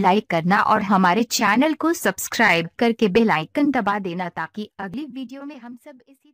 like करना और हमारे चैनल को सब्सक्राइब करके बेल आइकन दबा देना ताकि अगली वीडियो में हम सब इसी